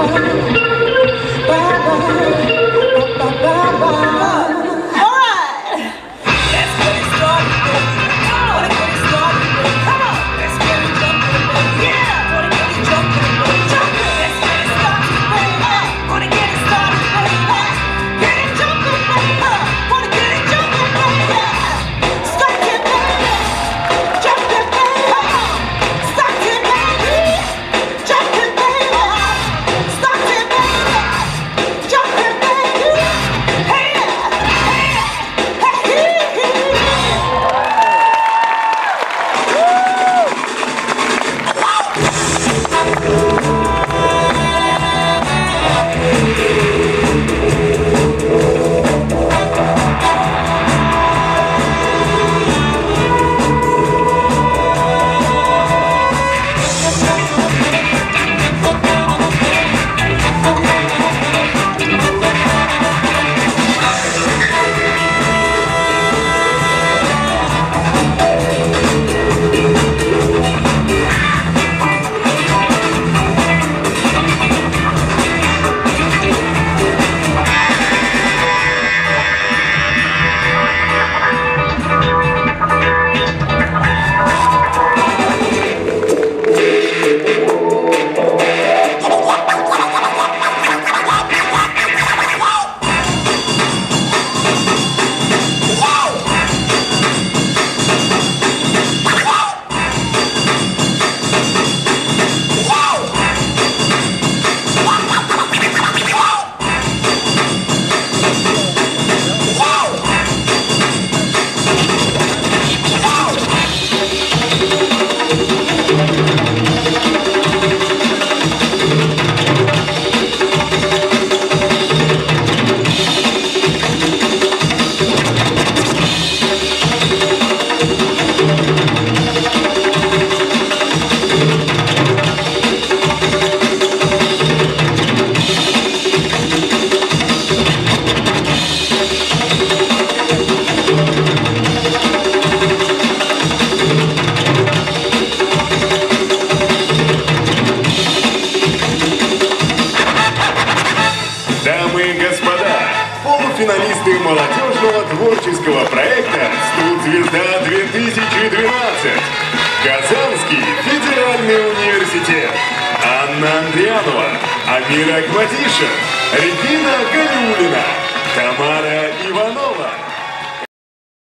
Oh, господа, полуфиналисты молодежного творческого проекта «Студзвезда-2012», Казанский федеральный университет, Анна Андрианова, Амира Акматиша, Регина Галиулина, Тамара Иванова.